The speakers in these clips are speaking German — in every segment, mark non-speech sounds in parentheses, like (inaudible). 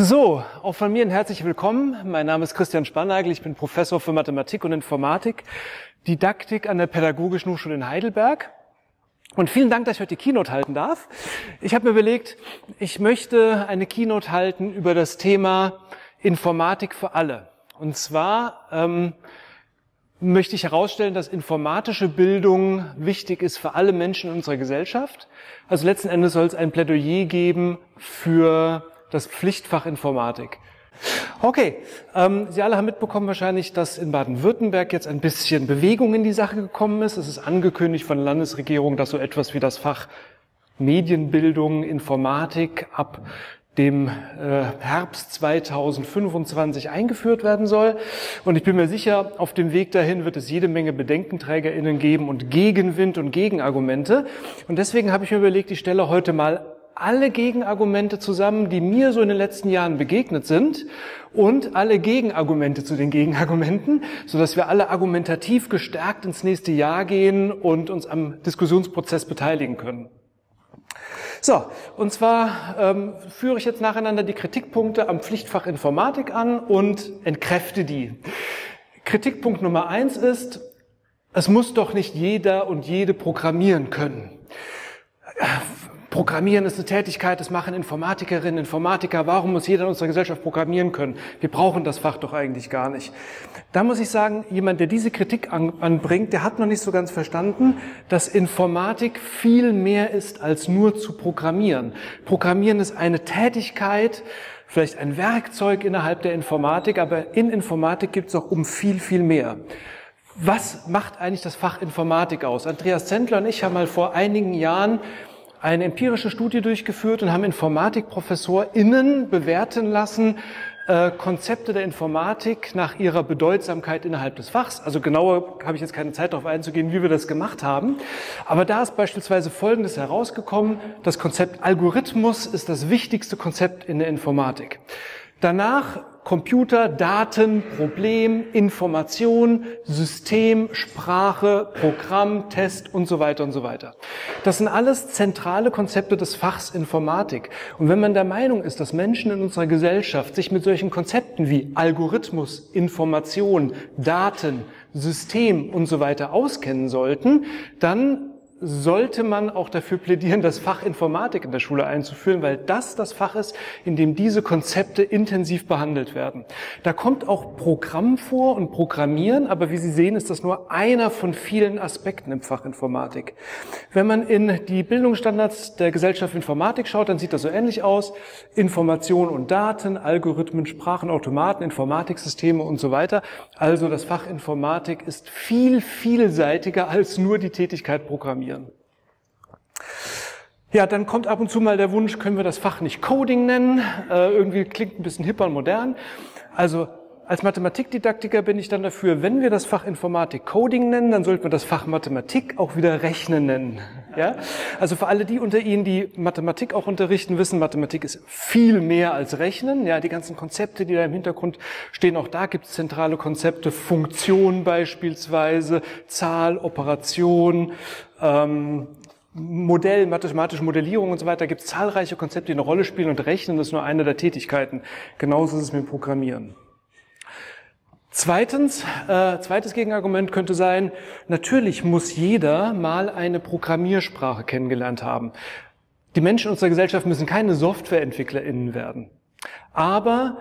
So, auch von mir ein herzlich willkommen. Mein Name ist Christian Spannagel. Ich bin Professor für Mathematik und Informatik, Didaktik an der Pädagogischen Hochschule in Heidelberg. Und vielen Dank, dass ich heute die Keynote halten darf. Ich habe mir überlegt, ich möchte eine Keynote halten über das Thema Informatik für alle. Und zwar ähm, möchte ich herausstellen, dass informatische Bildung wichtig ist für alle Menschen in unserer Gesellschaft. Also letzten Endes soll es ein Plädoyer geben für das Pflichtfach Informatik. Okay, ähm, Sie alle haben mitbekommen wahrscheinlich, dass in Baden-Württemberg jetzt ein bisschen Bewegung in die Sache gekommen ist. Es ist angekündigt von der Landesregierung, dass so etwas wie das Fach Medienbildung, Informatik ab dem äh, Herbst 2025 eingeführt werden soll. Und ich bin mir sicher, auf dem Weg dahin wird es jede Menge BedenkenträgerInnen geben und Gegenwind und Gegenargumente. Und deswegen habe ich mir überlegt, ich stelle heute mal alle Gegenargumente zusammen, die mir so in den letzten Jahren begegnet sind und alle Gegenargumente zu den Gegenargumenten, sodass wir alle argumentativ gestärkt ins nächste Jahr gehen und uns am Diskussionsprozess beteiligen können. So, und zwar ähm, führe ich jetzt nacheinander die Kritikpunkte am Pflichtfach Informatik an und entkräfte die. Kritikpunkt Nummer eins ist, es muss doch nicht jeder und jede programmieren können. Programmieren ist eine Tätigkeit, das machen Informatikerinnen, Informatiker. Warum muss jeder in unserer Gesellschaft programmieren können? Wir brauchen das Fach doch eigentlich gar nicht. Da muss ich sagen, jemand, der diese Kritik anbringt, der hat noch nicht so ganz verstanden, dass Informatik viel mehr ist als nur zu programmieren. Programmieren ist eine Tätigkeit, vielleicht ein Werkzeug innerhalb der Informatik, aber in Informatik gibt es auch um viel, viel mehr. Was macht eigentlich das Fach Informatik aus? Andreas Zentler und ich haben mal vor einigen Jahren eine empirische Studie durchgeführt und haben InformatikprofessorInnen bewerten lassen, äh, Konzepte der Informatik nach ihrer Bedeutsamkeit innerhalb des Fachs. Also genauer habe ich jetzt keine Zeit darauf einzugehen, wie wir das gemacht haben. Aber da ist beispielsweise Folgendes herausgekommen. Das Konzept Algorithmus ist das wichtigste Konzept in der Informatik. Danach Computer, Daten, Problem, Information, System, Sprache, Programm, Test und so weiter und so weiter. Das sind alles zentrale Konzepte des Fachs Informatik. Und wenn man der Meinung ist, dass Menschen in unserer Gesellschaft sich mit solchen Konzepten wie Algorithmus, Information, Daten, System und so weiter auskennen sollten, dann sollte man auch dafür plädieren, das Fach Informatik in der Schule einzuführen, weil das das Fach ist, in dem diese Konzepte intensiv behandelt werden. Da kommt auch Programm vor und Programmieren, aber wie Sie sehen, ist das nur einer von vielen Aspekten im Fach Informatik. Wenn man in die Bildungsstandards der Gesellschaft Informatik schaut, dann sieht das so ähnlich aus. Information und Daten, Algorithmen, Sprachen, Automaten, Informatiksysteme und so weiter. Also das Fach Informatik ist viel vielseitiger als nur die Tätigkeit Programmieren programmieren. Ja, dann kommt ab und zu mal der Wunsch, können wir das Fach nicht Coding nennen? Äh, irgendwie klingt ein bisschen hipper und modern. Also als Mathematikdidaktiker bin ich dann dafür, wenn wir das Fach Informatik Coding nennen, dann sollten wir das Fach Mathematik auch wieder Rechnen nennen. Ja? Also für alle die unter Ihnen, die Mathematik auch unterrichten, wissen, Mathematik ist viel mehr als Rechnen. Ja, die ganzen Konzepte, die da im Hintergrund stehen, auch da gibt es zentrale Konzepte, Funktion beispielsweise, Zahl, Operation, ähm, Modell, mathematische Modellierung und so weiter, gibt es zahlreiche Konzepte, die eine Rolle spielen und Rechnen ist nur eine der Tätigkeiten. Genauso ist es mit Programmieren. Zweitens, äh, zweites Gegenargument könnte sein, natürlich muss jeder mal eine Programmiersprache kennengelernt haben. Die Menschen unserer Gesellschaft müssen keine SoftwareentwicklerInnen werden. Aber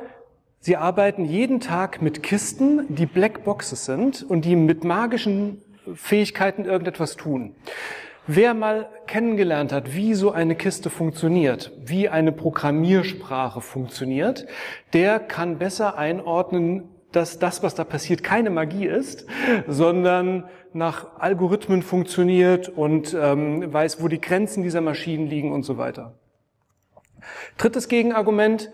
sie arbeiten jeden Tag mit Kisten, die Blackboxes sind und die mit magischen Fähigkeiten irgendetwas tun. Wer mal kennengelernt hat, wie so eine Kiste funktioniert, wie eine Programmiersprache funktioniert, der kann besser einordnen, dass das, was da passiert, keine Magie ist, sondern nach Algorithmen funktioniert und ähm, weiß, wo die Grenzen dieser Maschinen liegen und so weiter. Drittes Gegenargument,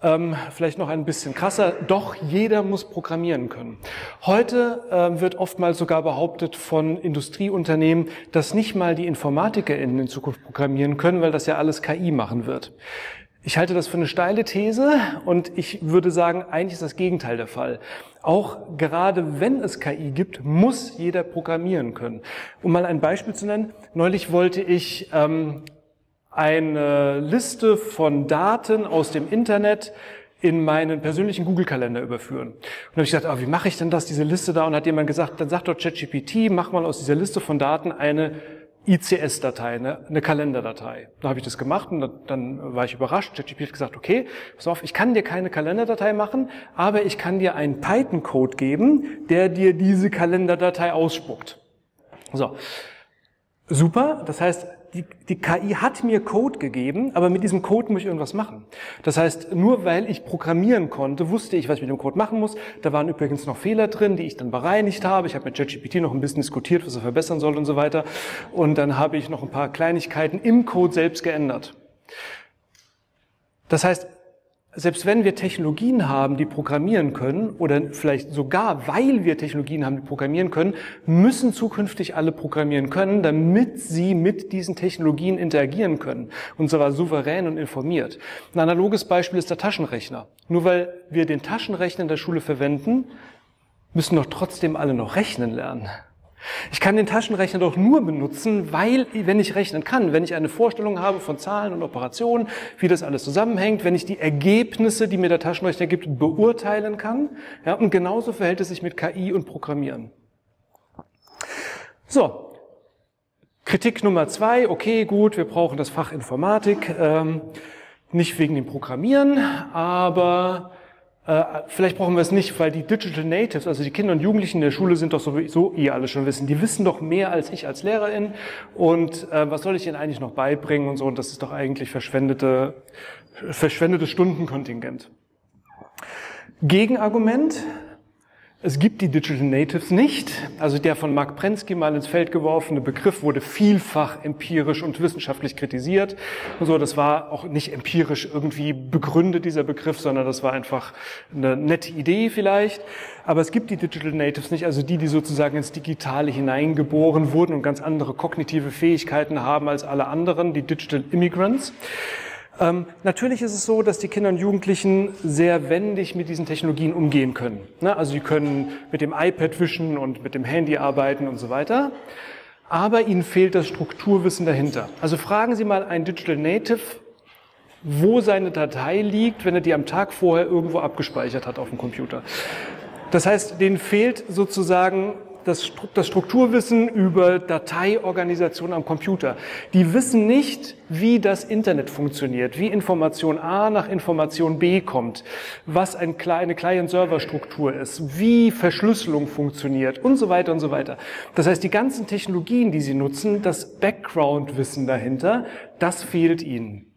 ähm, vielleicht noch ein bisschen krasser, doch jeder muss programmieren können. Heute ähm, wird oftmals sogar behauptet von Industrieunternehmen, dass nicht mal die InformatikerInnen in Zukunft programmieren können, weil das ja alles KI machen wird. Ich halte das für eine steile These und ich würde sagen, eigentlich ist das Gegenteil der Fall. Auch gerade wenn es KI gibt, muss jeder programmieren können. Um mal ein Beispiel zu nennen, neulich wollte ich ähm, eine Liste von Daten aus dem Internet in meinen persönlichen Google-Kalender überführen. Und dann habe ich gesagt, ah, wie mache ich denn das, diese Liste da? Und hat jemand gesagt, dann sagt doch ChatGPT, mach mal aus dieser Liste von Daten eine ICS-Datei, eine, eine Kalenderdatei. Da habe ich das gemacht und dann war ich überrascht. ChatGPT hat gesagt, okay, pass auf, ich kann dir keine Kalenderdatei machen, aber ich kann dir einen Python-Code geben, der dir diese Kalenderdatei ausspuckt. So. Super. Das heißt, die, die KI hat mir Code gegeben, aber mit diesem Code muss ich irgendwas machen. Das heißt, nur weil ich programmieren konnte, wusste ich, was ich mit dem Code machen muss. Da waren übrigens noch Fehler drin, die ich dann bereinigt habe. Ich habe mit ChatGPT noch ein bisschen diskutiert, was er verbessern soll und so weiter. Und dann habe ich noch ein paar Kleinigkeiten im Code selbst geändert. Das heißt, selbst wenn wir Technologien haben, die programmieren können, oder vielleicht sogar weil wir Technologien haben, die programmieren können, müssen zukünftig alle programmieren können, damit sie mit diesen Technologien interagieren können. Und zwar souverän und informiert. Ein analoges Beispiel ist der Taschenrechner. Nur weil wir den Taschenrechner in der Schule verwenden, müssen doch trotzdem alle noch rechnen lernen. Ich kann den Taschenrechner doch nur benutzen, weil, wenn ich rechnen kann, wenn ich eine Vorstellung habe von Zahlen und Operationen, wie das alles zusammenhängt, wenn ich die Ergebnisse, die mir der Taschenrechner gibt, beurteilen kann. Ja, und genauso verhält es sich mit KI und Programmieren. So. Kritik Nummer zwei, okay, gut, wir brauchen das Fach Informatik, ähm, nicht wegen dem Programmieren, aber vielleicht brauchen wir es nicht, weil die Digital Natives, also die Kinder und Jugendlichen in der Schule sind doch sowieso ihr alle schon wissen. Die wissen doch mehr als ich als Lehrerin. Und äh, was soll ich ihnen eigentlich noch beibringen und so? Und das ist doch eigentlich verschwendete, verschwendetes Stundenkontingent. Gegenargument, es gibt die Digital Natives nicht. Also der von Mark Prensky mal ins Feld geworfene Begriff wurde vielfach empirisch und wissenschaftlich kritisiert. Und so, das war auch nicht empirisch irgendwie begründet, dieser Begriff, sondern das war einfach eine nette Idee vielleicht. Aber es gibt die Digital Natives nicht, also die, die sozusagen ins Digitale hineingeboren wurden und ganz andere kognitive Fähigkeiten haben als alle anderen, die Digital Immigrants. Ähm, natürlich ist es so, dass die Kinder und Jugendlichen sehr wendig mit diesen Technologien umgehen können. Ne? Also sie können mit dem iPad wischen und mit dem Handy arbeiten und so weiter. Aber ihnen fehlt das Strukturwissen dahinter. Also fragen Sie mal einen Digital Native, wo seine Datei liegt, wenn er die am Tag vorher irgendwo abgespeichert hat auf dem Computer. Das heißt, denen fehlt sozusagen das, das Strukturwissen über Dateiorganisation am Computer. Die wissen nicht, wie das Internet funktioniert, wie Information A nach Information B kommt, was eine Client-Server-Struktur ist, wie Verschlüsselung funktioniert und so weiter und so weiter. Das heißt, die ganzen Technologien, die sie nutzen, das Background-Wissen dahinter, das fehlt ihnen.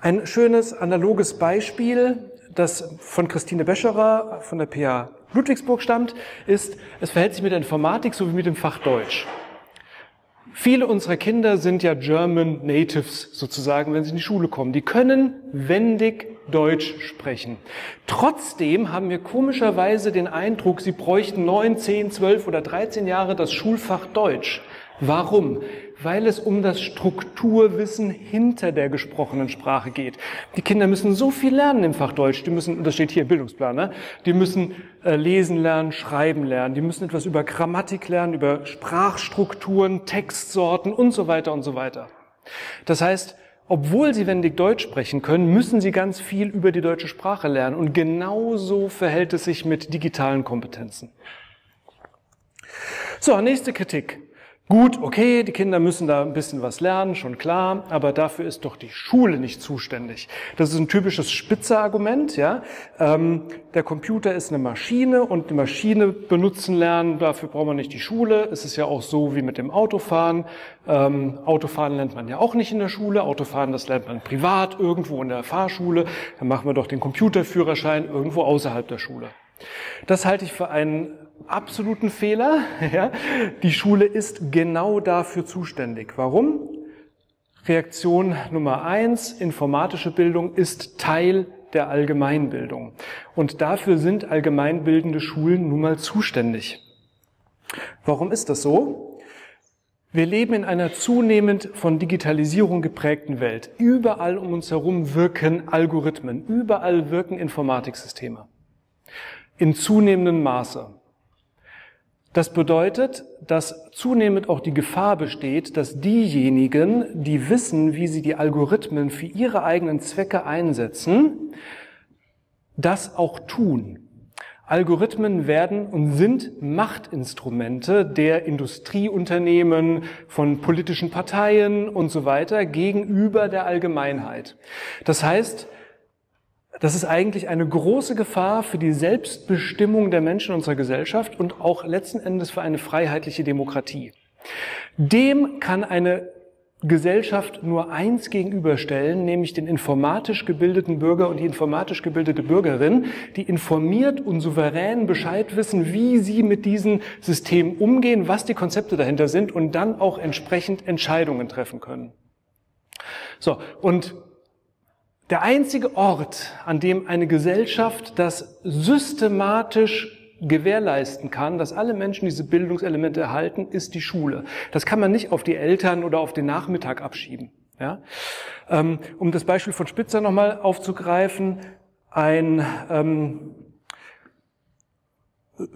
Ein schönes analoges Beispiel, das von Christine Bescherer von der PA Ludwigsburg stammt, ist, es verhält sich mit der Informatik so wie mit dem Fach Deutsch. Viele unserer Kinder sind ja German Natives sozusagen, wenn sie in die Schule kommen. Die können wendig Deutsch sprechen. Trotzdem haben wir komischerweise den Eindruck, sie bräuchten neun, zehn, zwölf oder dreizehn Jahre das Schulfach Deutsch. Warum? Weil es um das Strukturwissen hinter der gesprochenen Sprache geht. Die Kinder müssen so viel lernen im Fach Deutsch. Die müssen, das steht hier im Bildungsplan, ne? die müssen äh, lesen lernen, schreiben lernen. Die müssen etwas über Grammatik lernen, über Sprachstrukturen, Textsorten und so weiter und so weiter. Das heißt, obwohl sie wendig Deutsch sprechen können, müssen sie ganz viel über die deutsche Sprache lernen. Und genauso verhält es sich mit digitalen Kompetenzen. So, nächste Kritik. Gut, okay, die Kinder müssen da ein bisschen was lernen, schon klar, aber dafür ist doch die Schule nicht zuständig. Das ist ein typisches Spitze-Argument, ja. Ähm, der Computer ist eine Maschine und die Maschine benutzen lernen, dafür braucht man nicht die Schule. Es ist ja auch so wie mit dem Autofahren. Ähm, Autofahren lernt man ja auch nicht in der Schule. Autofahren, das lernt man privat irgendwo in der Fahrschule. Dann machen wir doch den Computerführerschein irgendwo außerhalb der Schule. Das halte ich für einen absoluten Fehler. (laughs) Ja? Die Schule ist genau dafür zuständig. Warum? Reaktion Nummer eins, informatische Bildung ist Teil der Allgemeinbildung. Und dafür sind allgemeinbildende Schulen nun mal zuständig. Warum ist das so? Wir leben in einer zunehmend von Digitalisierung geprägten Welt. Überall um uns herum wirken Algorithmen, überall wirken Informatiksysteme. In zunehmendem Maße. Das bedeutet, dass zunehmend auch die Gefahr besteht, dass diejenigen, die wissen, wie sie die Algorithmen für ihre eigenen Zwecke einsetzen, das auch tun. Algorithmen werden und sind Machtinstrumente der Industrieunternehmen, von politischen Parteien und so weiter gegenüber der Allgemeinheit. Das heißt, das ist eigentlich eine große Gefahr für die Selbstbestimmung der Menschen unserer Gesellschaft und auch letzten Endes für eine freiheitliche Demokratie. Dem kann eine Gesellschaft nur eins gegenüberstellen, nämlich den informatisch gebildeten Bürger und die informatisch gebildete Bürgerin, die informiert und souverän Bescheid wissen, wie sie mit diesen Systemen umgehen, was die Konzepte dahinter sind und dann auch entsprechend Entscheidungen treffen können. So, und der einzige Ort, an dem eine Gesellschaft das systematisch gewährleisten kann, dass alle Menschen diese Bildungselemente erhalten, ist die Schule. Das kann man nicht auf die Eltern oder auf den Nachmittag abschieben. Ja? Ähm, um das Beispiel von Spitzer nochmal aufzugreifen, ein ähm,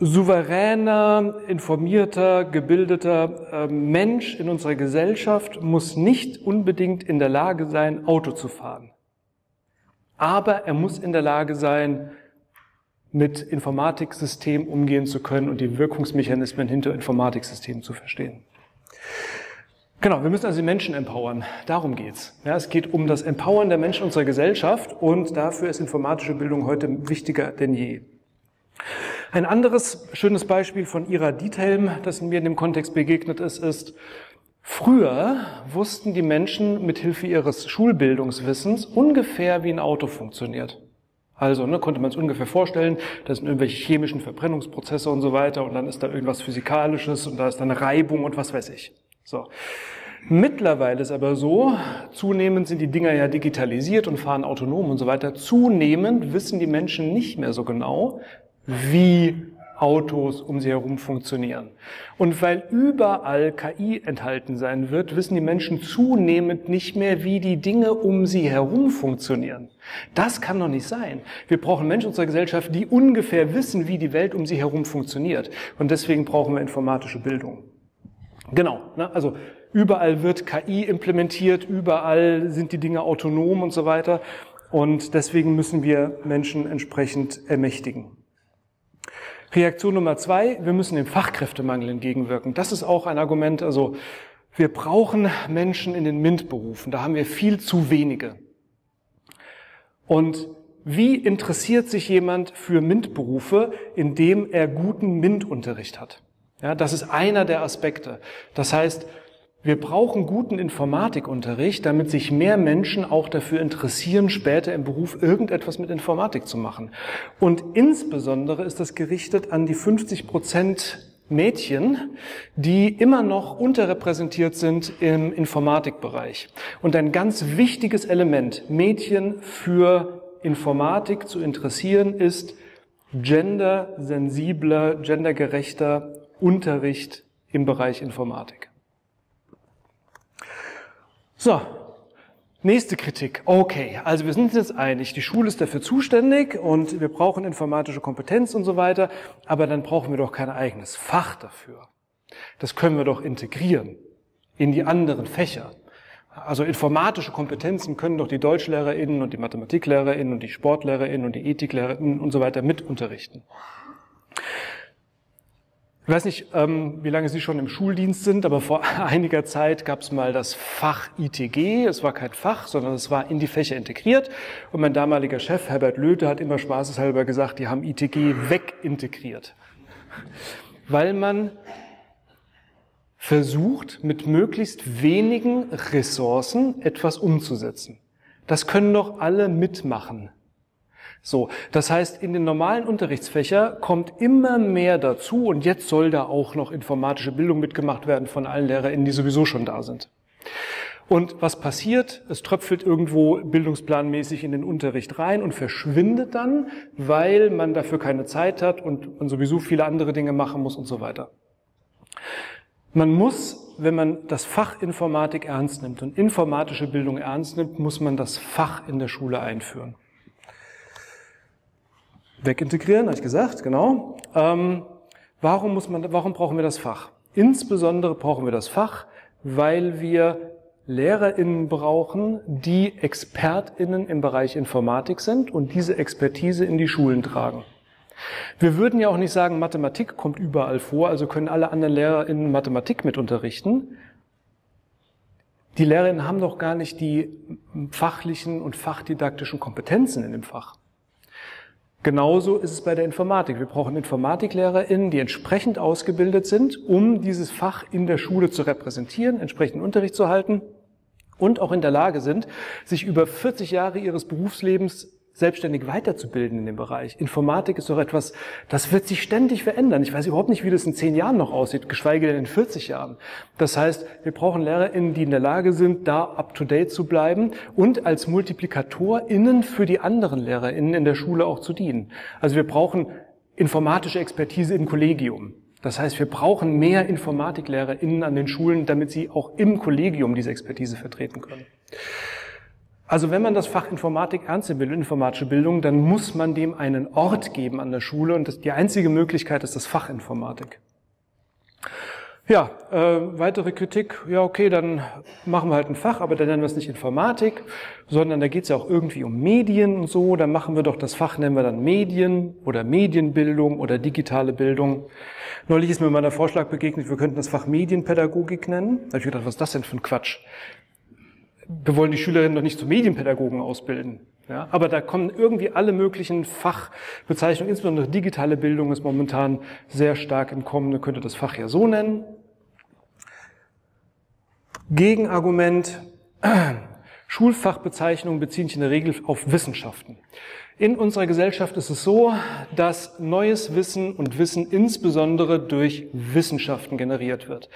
souveräner, informierter, gebildeter äh, Mensch in unserer Gesellschaft muss nicht unbedingt in der Lage sein, Auto zu fahren. Aber er muss in der Lage sein, mit Informatiksystemen umgehen zu können und die Wirkungsmechanismen hinter Informatiksystemen zu verstehen. Genau, wir müssen also die Menschen empowern. Darum geht's. Ja, es geht um das Empowern der Menschen unserer Gesellschaft und dafür ist informatische Bildung heute wichtiger denn je. Ein anderes schönes Beispiel von Ira Diethelm, das mir in dem Kontext begegnet ist, ist, früher wussten die Menschen mit Hilfe ihres Schulbildungswissens ungefähr, wie ein Auto funktioniert. Also ne, konnte man es ungefähr vorstellen, das sind irgendwelche chemischen Verbrennungsprozesse und so weiter und dann ist da irgendwas Physikalisches und da ist dann Reibung und was weiß ich. So. Mittlerweile ist aber so, zunehmend sind die Dinger ja digitalisiert und fahren autonom und so weiter. Zunehmend wissen die Menschen nicht mehr so genau, wie Autos um sie herum funktionieren. Und weil überall KI enthalten sein wird, wissen die Menschen zunehmend nicht mehr, wie die Dinge um sie herum funktionieren. Das kann doch nicht sein. Wir brauchen Menschen unserer Gesellschaft, die ungefähr wissen, wie die Welt um sie herum funktioniert. Und deswegen brauchen wir informatische Bildung. Genau. Ne? Also überall wird KI implementiert, überall sind die Dinge autonom und so weiter. Und deswegen müssen wir Menschen entsprechend ermächtigen. Reaktion Nummer zwei, wir müssen dem Fachkräftemangel entgegenwirken. Das ist auch ein Argument, also wir brauchen Menschen in den MINT-Berufen, da haben wir viel zu wenige. Und wie interessiert sich jemand für MINT-Berufe, indem er guten MINT-Unterricht hat? Ja, das ist einer der Aspekte. Das heißt, wir brauchen guten Informatikunterricht, damit sich mehr Menschen auch dafür interessieren, später im Beruf irgendetwas mit Informatik zu machen. Und insbesondere ist das gerichtet an die 50 Prozent Mädchen, die immer noch unterrepräsentiert sind im Informatikbereich. Und ein ganz wichtiges Element, Mädchen für Informatik zu interessieren, ist gendersensibler, gendergerechter Unterricht im Bereich Informatik. So, nächste Kritik. Okay, also wir sind jetzt einig, die Schule ist dafür zuständig und wir brauchen informatische Kompetenz und so weiter, aber dann brauchen wir doch kein eigenes Fach dafür. Das können wir doch integrieren in die anderen Fächer. Also informatische Kompetenzen können doch die DeutschlehrerInnen und die MathematiklehrerInnen und die SportlehrerInnen und die EthiklehrerInnen und so weiter mit unterrichten. Ich weiß nicht, ähm, wie lange Sie schon im Schuldienst sind, aber vor (laughs) einiger Zeit gab es mal das Fach ITG. Es war kein Fach, sondern es war in die Fächer integriert. Und mein damaliger Chef, Herbert Löte, hat immer spaßeshalber gesagt, die haben ITG wegintegriert. Weil man versucht, mit möglichst wenigen Ressourcen etwas umzusetzen. Das können doch alle mitmachen. So, das heißt, in den normalen Unterrichtsfächer kommt immer mehr dazu und jetzt soll da auch noch informatische Bildung mitgemacht werden von allen LehrerInnen, die sowieso schon da sind. Und was passiert? Es tröpfelt irgendwo bildungsplanmäßig in den Unterricht rein und verschwindet dann, weil man dafür keine Zeit hat und man sowieso viele andere Dinge machen muss und so weiter. Man muss, wenn man das Fach Informatik ernst nimmt und informatische Bildung ernst nimmt, muss man das Fach in der Schule einführen wegintegrieren, habe ich gesagt, genau. Ähm, warum, muss man, warum brauchen wir das Fach? Insbesondere brauchen wir das Fach, weil wir LehrerInnen brauchen, die ExpertInnen im Bereich Informatik sind und diese Expertise in die Schulen tragen. Wir würden ja auch nicht sagen, Mathematik kommt überall vor, also können alle anderen LehrerInnen Mathematik mit unterrichten. Die LehrerInnen haben doch gar nicht die fachlichen und fachdidaktischen Kompetenzen in dem Fach. Genauso ist es bei der Informatik. Wir brauchen InformatiklehrerInnen, die entsprechend ausgebildet sind, um dieses Fach in der Schule zu repräsentieren, entsprechenden Unterricht zu halten und auch in der Lage sind, sich über 40 Jahre ihres Berufslebens selbstständig weiterzubilden in dem Bereich. Informatik ist doch etwas, das wird sich ständig verändern. Ich weiß überhaupt nicht, wie das in zehn Jahren noch aussieht, geschweige denn in 40 Jahren. Das heißt, wir brauchen LehrerInnen, die in der Lage sind, da up-to-date zu bleiben und als MultiplikatorInnen für die anderen LehrerInnen in der Schule auch zu dienen. Also wir brauchen informatische Expertise im Kollegium. Das heißt, wir brauchen mehr InformatiklehrerInnen an den Schulen, damit sie auch im Kollegium diese Expertise vertreten können. Also wenn man das Fach Informatik ernst nimmt, informatische Bildung, dann muss man dem einen Ort geben an der Schule und die einzige Möglichkeit ist das Fach Informatik. Ja, äh, weitere Kritik, ja okay, dann machen wir halt ein Fach, aber dann nennen wir es nicht Informatik, sondern da geht es ja auch irgendwie um Medien und so, dann machen wir doch das Fach, nennen wir dann Medien oder Medienbildung oder digitale Bildung. Neulich ist mir mal der Vorschlag begegnet, wir könnten das Fach Medienpädagogik nennen. Da habe ich gedacht, was ist das denn für ein Quatsch? Wir wollen die Schülerinnen doch nicht zu Medienpädagogen ausbilden. Ja, aber da kommen irgendwie alle möglichen Fachbezeichnungen, insbesondere digitale Bildung ist momentan sehr stark im Kommen. Man könnte das Fach ja so nennen. Gegenargument, (clears throat) Schulfachbezeichnungen beziehen sich in der Regel auf Wissenschaften. In unserer Gesellschaft ist es so, dass neues Wissen und Wissen insbesondere durch Wissenschaften generiert wird.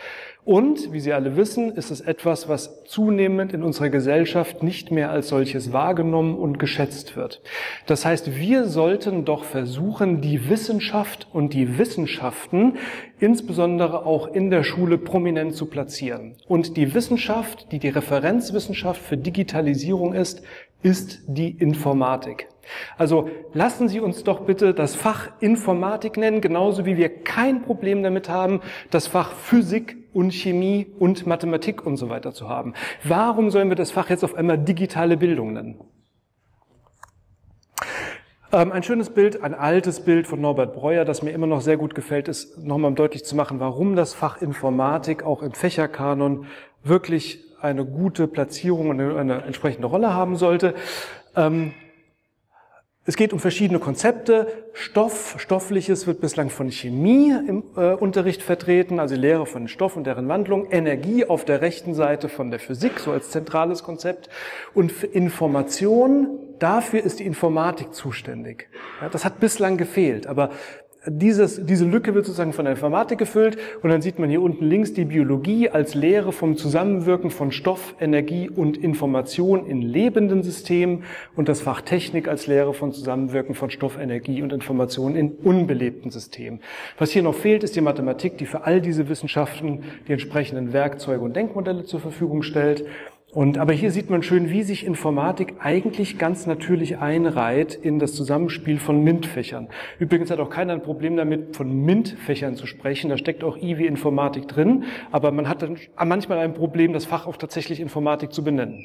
Und, wie Sie alle wissen, ist es etwas, was zunehmend in unserer Gesellschaft nicht mehr als solches wahrgenommen und geschätzt wird. Das heißt, wir sollten doch versuchen, die Wissenschaft und die Wissenschaften insbesondere auch in der Schule prominent zu platzieren. Und die Wissenschaft, die die Referenzwissenschaft für Digitalisierung ist, ist die Informatik. Also lassen Sie uns doch bitte das Fach Informatik nennen, genauso wie wir kein Problem damit haben, das Fach Physik und Chemie und Mathematik und so weiter zu haben. Warum sollen wir das Fach jetzt auf einmal digitale Bildung nennen? Ähm, ein schönes Bild, ein altes Bild von Norbert Breuer, das mir immer noch sehr gut gefällt, ist nochmal deutlich zu machen, warum das Fach Informatik auch im Fächerkanon wirklich eine gute Platzierung und eine, entsprechende Rolle haben sollte. Es geht um verschiedene Konzepte. Stoff, Stoffliches wird bislang von Chemie im äh, Unterricht vertreten, also Lehre von Stoff und deren Wandlung. Energie auf der rechten Seite von der Physik, so als zentrales Konzept. Und Information, dafür ist die Informatik zuständig. Ja, das hat bislang gefehlt, aber dieses, diese Lücke wird sozusagen von der Informatik gefüllt und dann sieht man hier unten links die Biologie als Lehre vom Zusammenwirken von Stoff, Energie und Information in lebenden Systemen und das Fach Technik als Lehre von Zusammenwirken von Stoff, Energie und Information in unbelebten Systemen. Was hier noch fehlt, ist die Mathematik, die für all diese Wissenschaften die entsprechenden Werkzeuge und Denkmodelle zur Verfügung stellt. Und, aber hier sieht man schön, wie sich Informatik eigentlich ganz natürlich einreiht in das Zusammenspiel von MINT-Fächern. Übrigens hat auch keiner ein Problem damit, von MINT-Fächern zu sprechen. Da steckt auch I wie Informatik drin. Aber man hat dann manchmal ein Problem, das Fach auch tatsächlich Informatik zu benennen.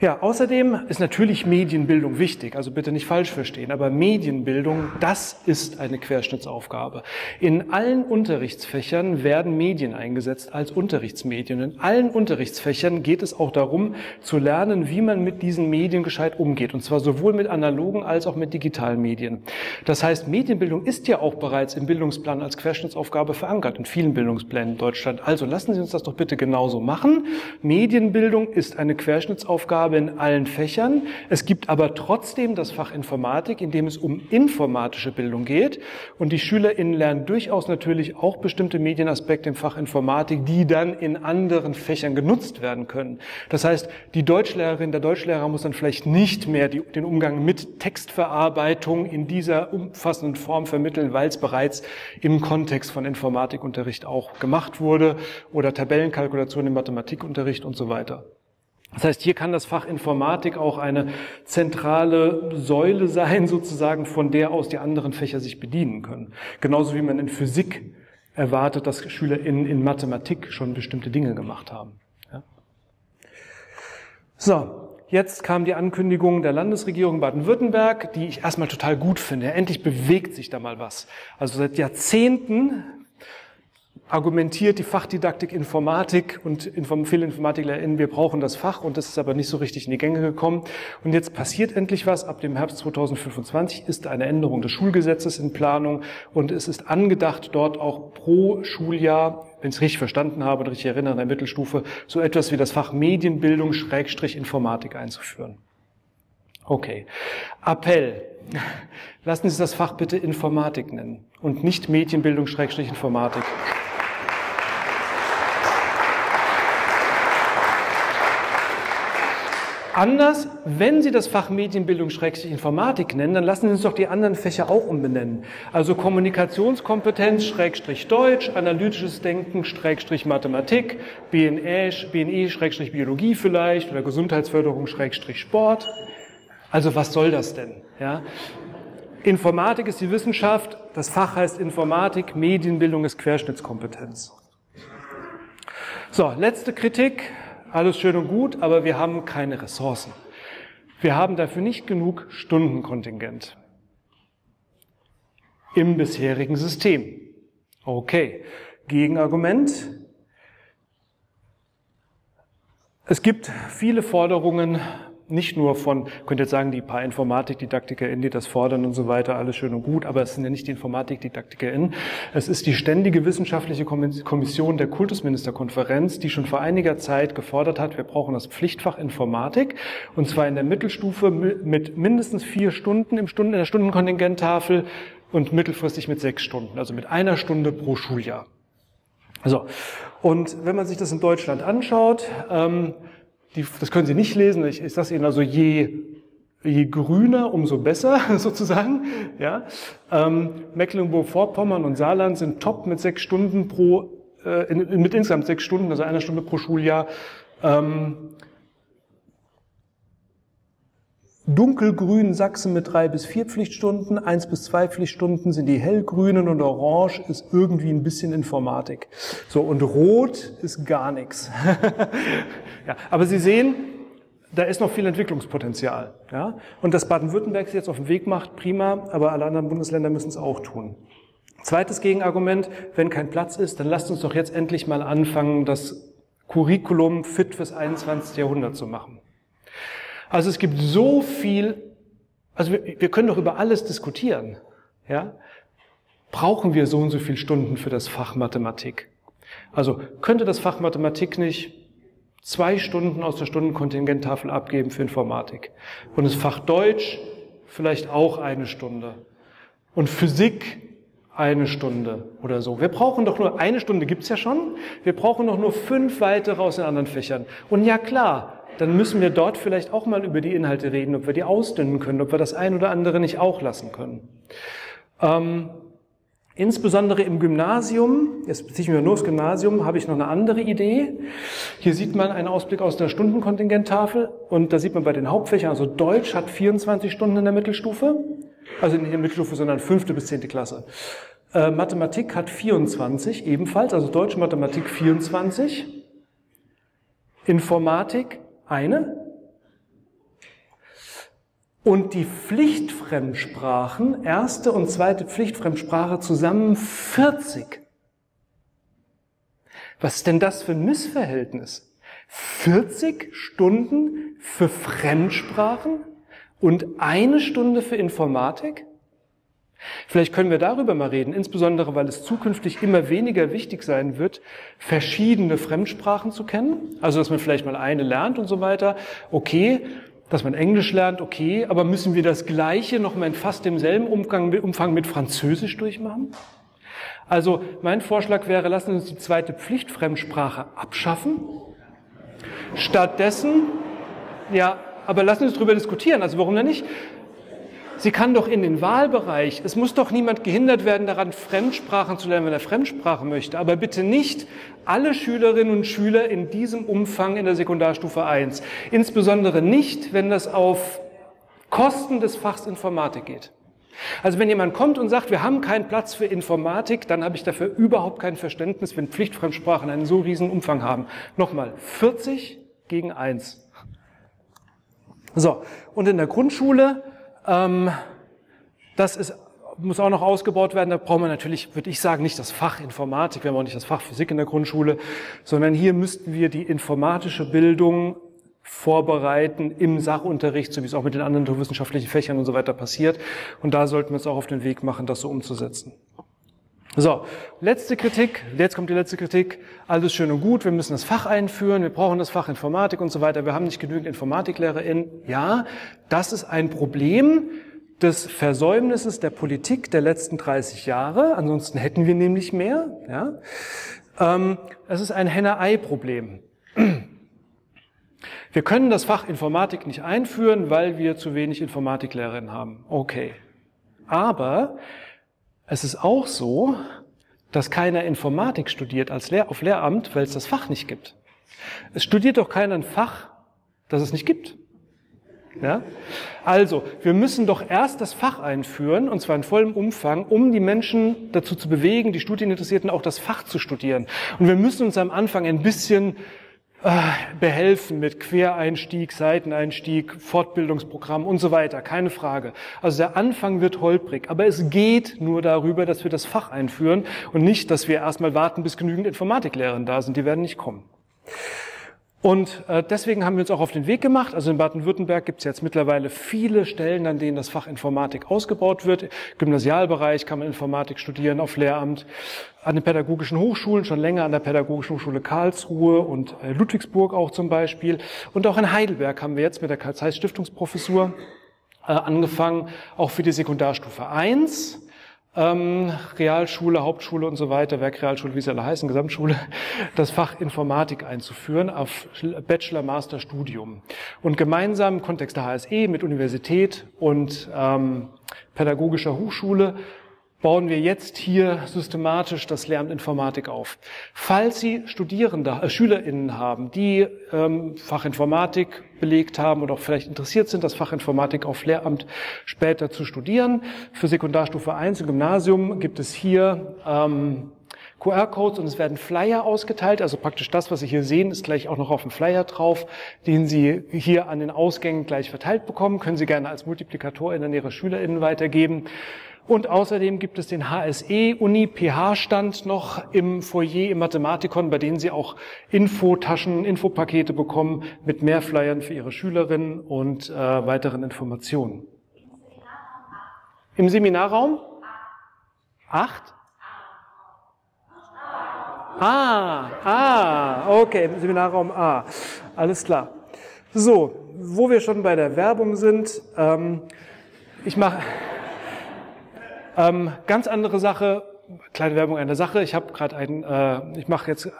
Ja, außerdem ist natürlich Medienbildung wichtig, also bitte nicht falsch verstehen, aber Medienbildung, das ist eine Querschnittsaufgabe. In allen Unterrichtsfächern werden Medien eingesetzt als Unterrichtsmedien. In allen Unterrichtsfächern geht es auch darum, zu lernen, wie man mit diesen Medien gescheit umgeht, und zwar sowohl mit analogen als auch mit digitalen Medien. Das heißt, Medienbildung ist ja auch bereits im Bildungsplan als Querschnittsaufgabe verankert, in vielen Bildungsplänen in Deutschland. Also lassen Sie uns das doch bitte genauso machen. Medienbildung ist eine Querschnittsaufgabe, Aufgabe in allen Fächern. Es gibt aber trotzdem das Fach Informatik, in dem es um informatische Bildung geht. Und die SchülerInnen lernen durchaus natürlich auch bestimmte Medienaspekte im Fach Informatik, die dann in anderen Fächern genutzt werden können. Das heißt, die Deutschlehrerin, der Deutschlehrer muss dann vielleicht nicht mehr die, den Umgang mit Textverarbeitung in dieser umfassenden Form vermitteln, weil es bereits im Kontext von Informatikunterricht auch gemacht wurde oder Tabellenkalkulation im Mathematikunterricht und so weiter. Das heißt, hier kann das Fach Informatik auch eine zentrale Säule sein, (laughs) sozusagen, von der aus die anderen Fächer sich bedienen können. Genauso wie man in Physik erwartet, dass SchülerInnen in Mathematik schon bestimmte Dinge gemacht haben. Ja? So, jetzt kam die Ankündigung der Landesregierung Baden-Württemberg, die ich erstmal total gut finde. Endlich bewegt sich da mal was. Also seit Jahrzehnten argumentiert die Fachdidaktik Informatik und viele InformatiklerInnen, wir brauchen das Fach und das ist aber nicht so richtig in die Gänge gekommen. Und jetzt passiert endlich was. Ab dem Herbst 2025 ist eine Änderung des Schulgesetzes in Planung und es ist angedacht, dort auch pro Schuljahr, wenn ich es richtig verstanden habe und richtig erinnere, in der Mittelstufe, so etwas wie das Fach Medienbildung Schrägstrich Informatik einzuführen. Okay. Appell. Lassen Sie das Fach bitte Informatik nennen und nicht Medienbildung Schrägstrich Informatik. Anders, wenn Sie das Fach Medienbildung Schrägstrich Informatik nennen, dann lassen Sie uns doch die anderen Fächer auch umbenennen. Also Kommunikationskompetenz Schrägstrich Deutsch, analytisches Denken Schrägstrich Mathematik, BNE, Schrägstrich Biologie vielleicht oder Gesundheitsförderung Schrägstrich Sport. Also was soll das denn? Ja? Informatik ist die Wissenschaft, das Fach heißt Informatik, Medienbildung ist Querschnittskompetenz. So, letzte Kritik alles schön und gut, aber wir haben keine Ressourcen. Wir haben dafür nicht genug Stundenkontingent im bisherigen System. Okay, Gegenargument. Es gibt viele Forderungen nicht nur von, könnt jetzt sagen, die paar InformatikdidaktikerInnen, die das fordern und so weiter, alles schön und gut, aber es sind ja nicht die InformatikdidaktikerInnen. Es ist die ständige wissenschaftliche Kommission der Kultusministerkonferenz, die schon vor einiger Zeit gefordert hat, wir brauchen das Pflichtfach Informatik und zwar in der Mittelstufe mit mindestens vier Stunden im Stunden, in der Stundenkontingenttafel und mittelfristig mit sechs Stunden, also mit einer Stunde pro Schuljahr. So. Und wenn man sich das in Deutschland anschaut, ähm, die, das können Sie nicht lesen. Ich, ich sage Ihnen also, je, je grüner, umso besser (laughs) sozusagen. Ja? Ähm, Mecklenburg-Vorpommern und Saarland sind top mit sechs Stunden pro, äh, in, mit insgesamt sechs Stunden, also einer Stunde pro Schuljahr. Ähm, Dunkelgrün Sachsen mit drei bis vier Pflichtstunden, eins bis zwei Pflichtstunden sind die hellgrünen und orange ist irgendwie ein bisschen Informatik. So, und rot ist gar nichts. (laughs) ja, aber Sie sehen, da ist noch viel Entwicklungspotenzial. Ja? Und dass Baden-Württemberg sich jetzt auf den Weg macht, prima, aber alle anderen Bundesländer müssen es auch tun. Zweites Gegenargument, wenn kein Platz ist, dann lasst uns doch jetzt endlich mal anfangen, das Curriculum fit fürs 21. Jahrhundert zu machen. Also es gibt so viel, also wir, wir können doch über alles diskutieren. Ja? Brauchen wir so und so viele Stunden für das Fach Mathematik? Also könnte das Fach Mathematik nicht zwei Stunden aus der Stundenkontingenttafel abgeben für Informatik? Und das Fach Deutsch vielleicht auch eine Stunde. Und Physik eine Stunde oder so. Wir brauchen doch nur, eine Stunde gibt's ja schon, wir brauchen doch nur fünf weitere aus den anderen Fächern. Und ja klar, dann müssen wir dort vielleicht auch mal über die Inhalte reden, ob wir die ausdünnen können, ob wir das ein oder andere nicht auch lassen können. Ähm, insbesondere im Gymnasium, jetzt beziehe ich mich nur aufs Gymnasium, habe ich noch eine andere Idee. Hier sieht man einen Ausblick aus der Stundenkontingenttafel und da sieht man bei den Hauptfächern, also Deutsch hat 24 Stunden in der Mittelstufe, also nicht in der Mittelstufe, sondern fünfte bis zehnte Klasse. Äh, Mathematik hat 24 ebenfalls, also Deutsch, Mathematik 24. Informatik eine. Und die Pflichtfremdsprachen, erste und zweite Pflichtfremdsprache zusammen 40. Was ist denn das für ein Missverhältnis? 40 Stunden für Fremdsprachen und eine Stunde für Informatik? Vielleicht können wir darüber mal reden, insbesondere weil es zukünftig immer weniger wichtig sein wird, verschiedene Fremdsprachen zu kennen. Also, dass man vielleicht mal eine lernt und so weiter. Okay, dass man Englisch lernt, okay, aber müssen wir das Gleiche noch mal in fast demselben Umgang, Umfang mit Französisch durchmachen? Also, mein Vorschlag wäre, lassen Sie uns die zweite Pflichtfremdsprache abschaffen. Stattdessen, ja, aber lassen Sie uns darüber diskutieren. Also, warum denn nicht? Sie kann doch in den Wahlbereich, es muss doch niemand gehindert werden daran, Fremdsprachen zu lernen, wenn er Fremdsprache möchte, aber bitte nicht alle Schülerinnen und Schüler in diesem Umfang in der Sekundarstufe 1. Insbesondere nicht, wenn das auf Kosten des Fachs Informatik geht. Also wenn jemand kommt und sagt, wir haben keinen Platz für Informatik, dann habe ich dafür überhaupt kein Verständnis, wenn Pflichtfremdsprachen einen so riesen Umfang haben. Nochmal, 40 gegen 1. So, und in der Grundschule, das ist, muss auch noch ausgebaut werden, da brauchen wir natürlich, würde ich sagen, nicht das Fach Informatik, wir haben auch nicht das Fach Physik in der Grundschule, sondern hier müssten wir die informatische Bildung vorbereiten im Sachunterricht, so wie es auch mit den anderen naturwissenschaftlichen Fächern und so weiter passiert. Und da sollten wir uns auch auf den Weg machen, das so umzusetzen. So, letzte Kritik, jetzt kommt die letzte Kritik. Alles schön und gut, wir müssen das Fach einführen, wir brauchen das Fach Informatik und so weiter, wir haben nicht genügend InformatiklehrerInnen. Ja, das ist ein Problem des Versäumnisses der Politik der letzten 30 Jahre, ansonsten hätten wir nämlich mehr. Ja. Ähm, es ist ein Henne-Ei-Problem. Wir können das Fach Informatik nicht einführen, weil wir zu wenig Informatiklehrerinnen haben. Okay. Aber es ist auch so, dass keiner Informatik studiert als Lehr auf Lehramt, weil es das Fach nicht gibt. Es studiert doch keiner ein Fach, das es nicht gibt. Ja? Also, wir müssen doch erst das Fach einführen, und zwar in vollem Umfang, um die Menschen dazu zu bewegen, die Studieninteressierten auch das Fach zu studieren. Und wir müssen uns am Anfang ein bisschen behelfen mit Quereinstieg, Seiteneinstieg, Fortbildungsprogramm und so weiter, keine Frage. Also der Anfang wird holprig, aber es geht nur darüber, dass wir das Fach einführen und nicht, dass wir erstmal warten, bis genügend Informatiklehrerinnen da sind, die werden nicht kommen. Und äh, deswegen haben wir uns auch auf den Weg gemacht. Also in Baden-Württemberg gibt es jetzt mittlerweile viele Stellen, an denen das Fach Informatik ausgebaut wird. Gymnasialbereich kann man Informatik studieren, auf Lehramt, an den pädagogischen Hochschulen, schon länger an der Pädagogischen Hochschule Karlsruhe und äh, Ludwigsburg auch zum Beispiel. Und auch in Heidelberg haben wir jetzt mit der Karl Zeiss Stiftungsprofessur äh, angefangen, auch für die Sekundarstufe 1 ähm, Realschule, Hauptschule und so weiter, Werkrealschule, wie sie alle heißen, Gesamtschule, das Fach Informatik einzuführen auf Bachelor-Master-Studium. Und gemeinsam im Kontext der HSE mit Universität und ähm, pädagogischer Hochschule bauen wir jetzt hier systematisch das Lehramt Informatik auf. Falls Sie Studierende, äh, SchülerInnen haben, die ähm, Fachinformatik belegt haben oder auch vielleicht interessiert sind, das Fach Informatik auf Lehramt später zu studieren, für Sekundarstufe 1 im Gymnasium gibt es hier ähm, QR-Codes und es werden Flyer ausgeteilt. Also praktisch das, was Sie hier sehen, ist gleich auch noch auf dem Flyer drauf, den Sie hier an den Ausgängen gleich verteilt bekommen. Können Sie gerne als Multiplikator in Ihre SchülerInnen weitergeben. Und außerdem gibt es den HSE Uni PH Stand noch im Foyer im Mathematikon, bei denen Sie auch Infotaschen, Infopakete bekommen mit mehr Flyern für Ihre Schülerinnen und äh, weiteren Informationen. Im Seminarraum? Acht? Ah, ah, okay, im Seminarraum A. Alles klar. So, wo wir schon bei der Werbung sind, ähm, ich mache ähm, ganz andere Sache, kleine Werbung einer Sache. Ich habe gerade ein, äh, ich mache jetzt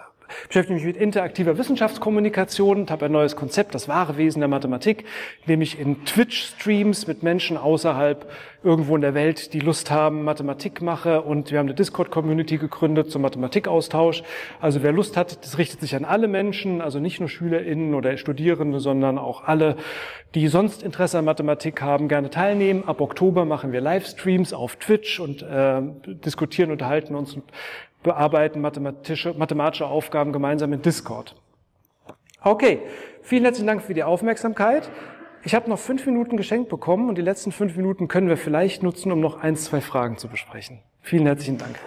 beschäftige mich mit interaktiver Wissenschaftskommunikation und habe ein neues Konzept, das wahre Wesen der Mathematik, indem ich in Twitch-Streams mit Menschen außerhalb irgendwo in der Welt, die Lust haben, Mathematik mache. Und wir haben eine Discord-Community gegründet zum Mathematikaustausch. Also wer Lust hat, das richtet sich an alle Menschen, also nicht nur SchülerInnen oder Studierende, sondern auch alle, die sonst Interesse an Mathematik haben, gerne teilnehmen. Ab Oktober machen wir Livestreams auf Twitch und äh, diskutieren, unterhalten uns und bearbeiten mathematische, mathematische Aufgaben gemeinsam in Discord. Okay, vielen herzlichen Dank für die Aufmerksamkeit. Ich habe noch fünf Minuten geschenkt bekommen und die letzten fünf Minuten können wir vielleicht nutzen, um noch ein, zwei Fragen zu besprechen. Vielen herzlichen Dank.